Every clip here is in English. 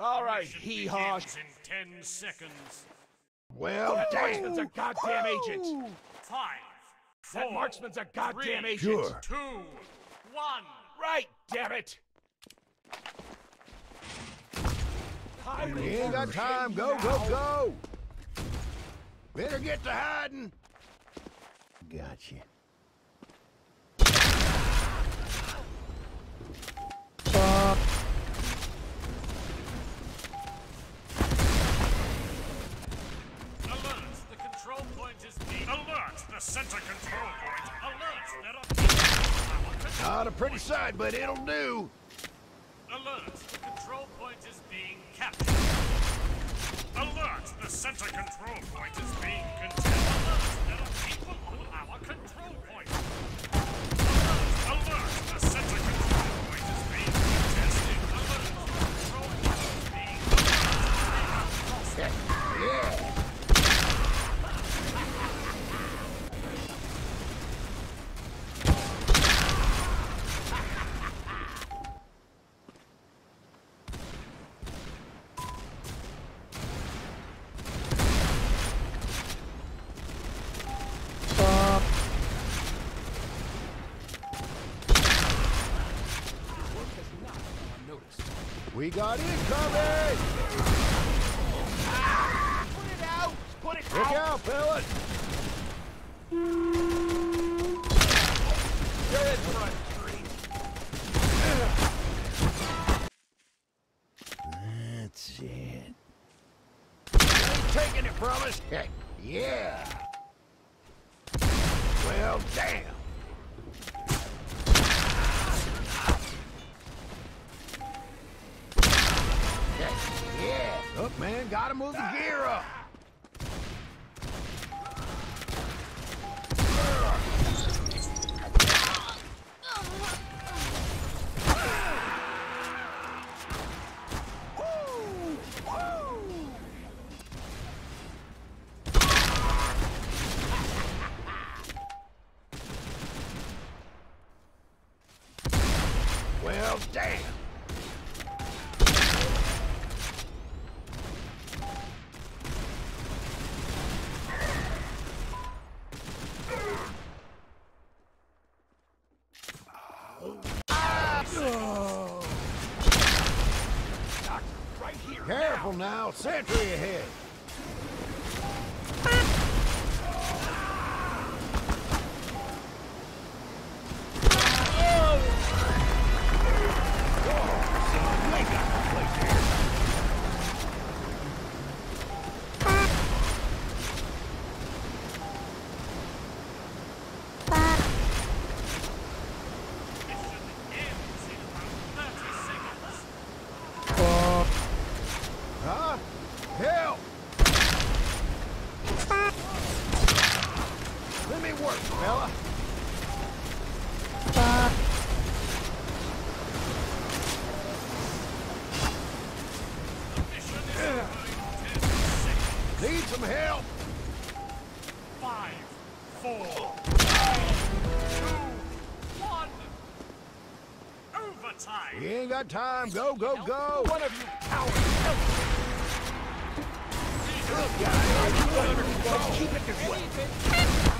All right, Mission hee-haw. in ten seconds. Well, That damn. marksman's a goddamn agent. Five, four, That marksman's a goddamn three, agent. Sure. two, one. Right, damn it. You ain't got time. Go, go, go. Better get to hiding. Gotcha. Alert! The control point is being. Alert! The center control point. Alert! There are people on our control Not a pretty sight, but it'll do. Alert! The control point is being captured. Alert! The center control point is being contained. Alert! There are people on our control point. Alert! Alert! The center control point is being contested. Alert! The control point is being. Yeah. We got incoming! Put it out. Put it Look out. out, pellet! You're in front, tree. That's it. Ain't taking it from us. yeah. Well, damn. Look, man, gotta move the gear up. Well, damn. Careful now, sentry ahead. Mission ends in about 30 seconds. Huh? Help! Let me work, fella. Mission is over in 10 seconds. Need some help? Five, four, two, one. Overtime. We ain't got time. Go, go, go. One of you cowards. Look, guys? Keep it this way.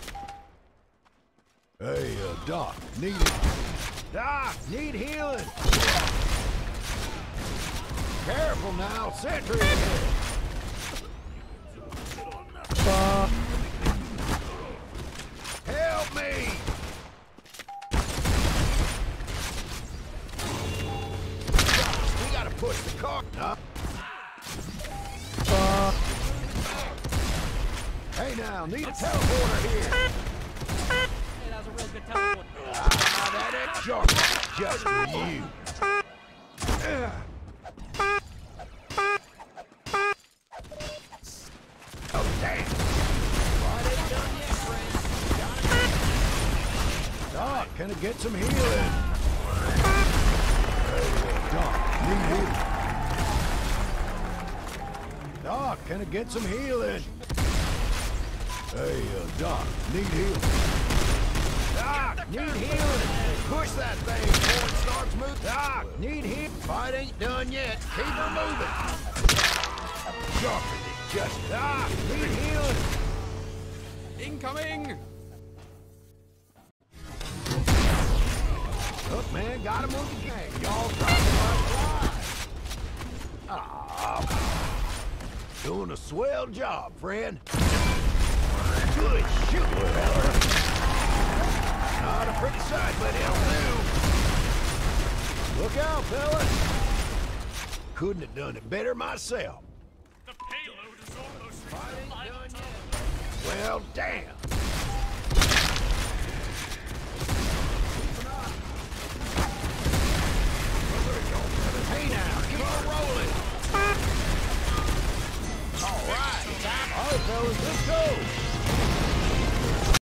Hey, uh, Doc, need it. Doc, need healing. Careful now, sentry. Help me! We gotta push the car. Huh? Hey now, need a teleporter here. Can I get some healing? Doc, need healing. Doc, can I get some healing? Hey, uh, Doc, need healing. Ah, Doc, need healing. Push that thing before it starts moving. Doc, need healing. Fight ain't done yet. Keep her moving. Sharper than just Doc, ah, need healing. Incoming! Look, man, gotta move the gang. Y'all like flies. Ah, doing a swell job, friend. Good shoot, fella. Not a pretty sight, but it'll do. Look out, fellas. Couldn't have done it better myself. The payload is almost reached the Fight ain't final done tunnel. Well, damn.